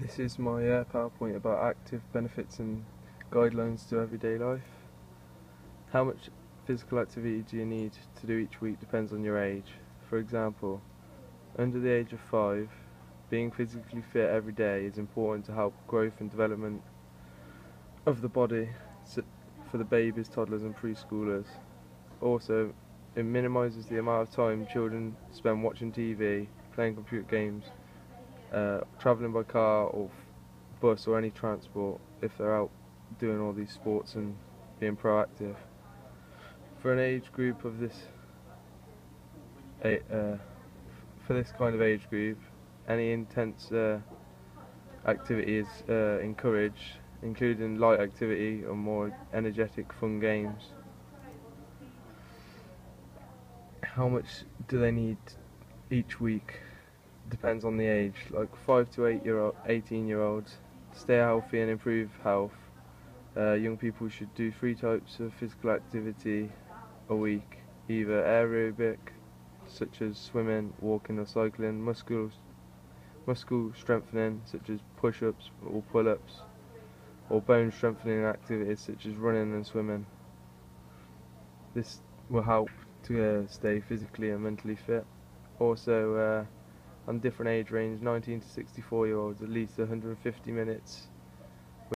This is my uh, PowerPoint about active benefits and guidelines to everyday life. How much physical activity do you need to do each week depends on your age. For example, under the age of 5, being physically fit every day is important to help growth and development of the body for the babies, toddlers and preschoolers. Also, it minimises the amount of time children spend watching TV, playing computer games, uh, travelling by car or bus or any transport if they're out doing all these sports and being proactive. For an age group of this, uh, for this kind of age group, any intense uh, activity is uh, encouraged, including light activity or more energetic, fun games. How much do they need each week? Depends on the age. Like five to eight year old, 18 year olds, stay healthy and improve health. Uh, young people should do three types of physical activity a week, either aerobic, such as swimming, walking or cycling, muscle, muscle strengthening, such as push-ups or pull-ups, or bone strengthening activities such as running and swimming. This will help to uh, stay physically and mentally fit. Also, uh, on different age range, 19 to 64 year olds, at least 150 minutes